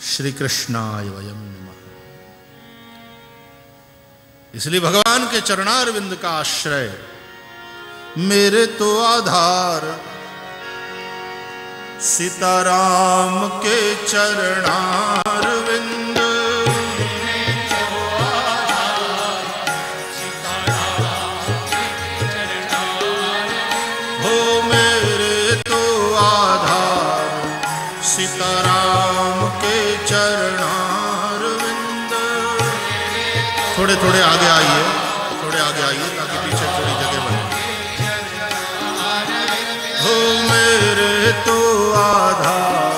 श्रीकृष्णाय वयम इसलिए भगवान के चरणारविंद का आश्रय मेरे तो आधार। सीताराम के चरणार थोड़े थोड़े आगे आइए, थोड़े आगे आइए, ताकि पीछे थोड़ी जगह बने। हो मेरे तो आधार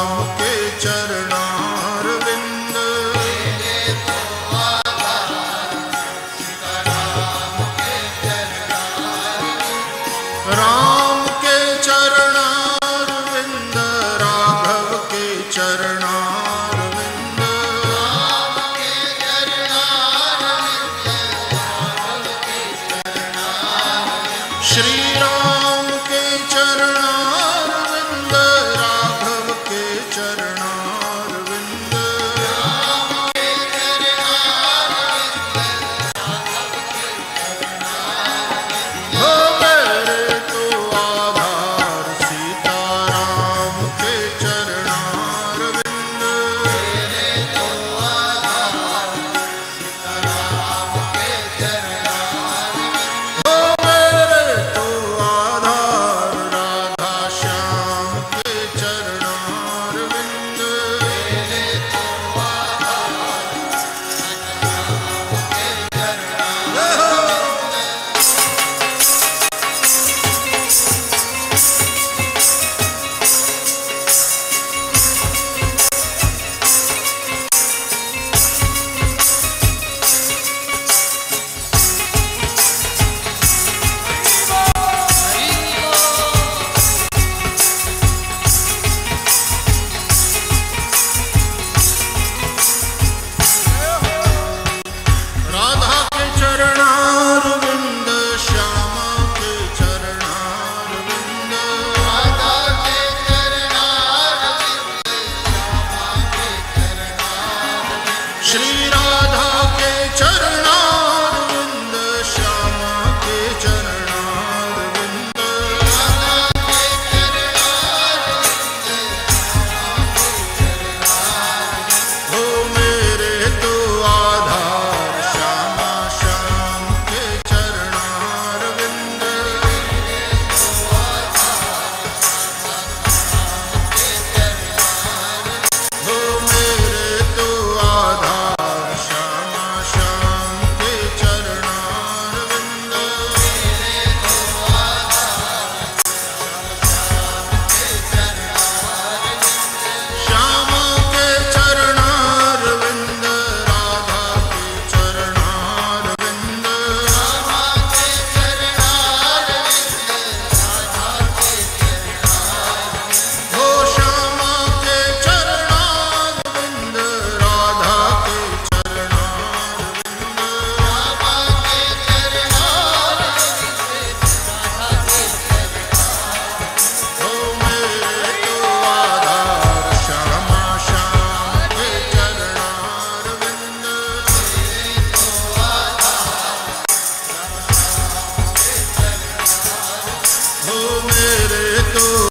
¡Gracias!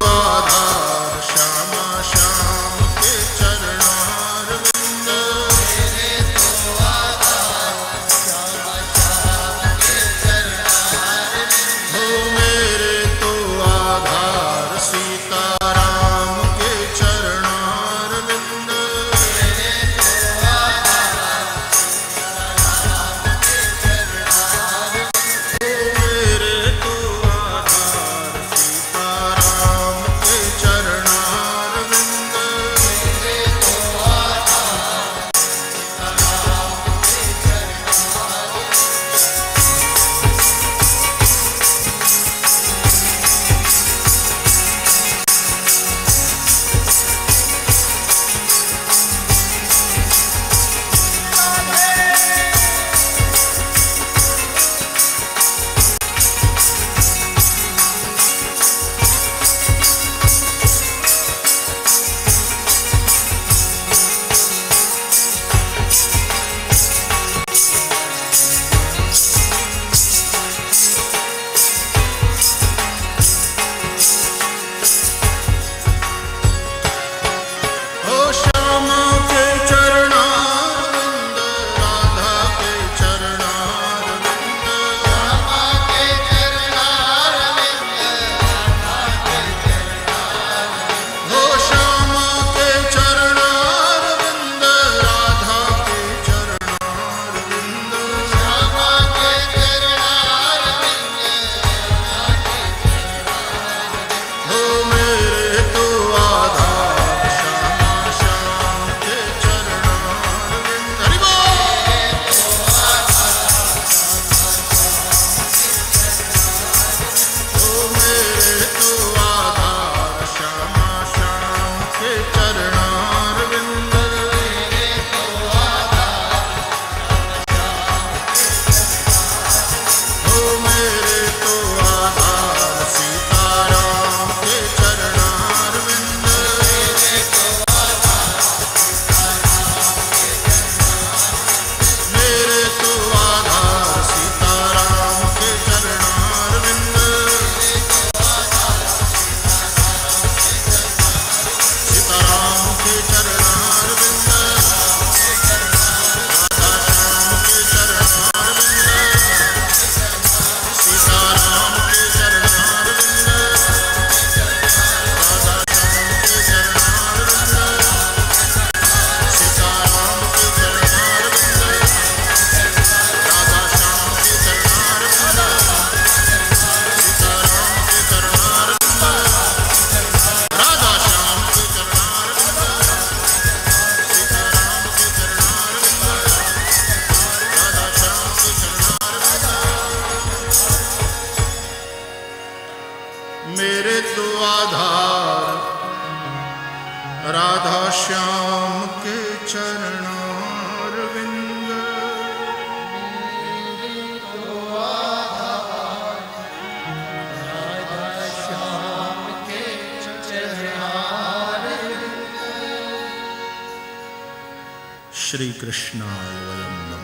श्री कृष्णाय वयम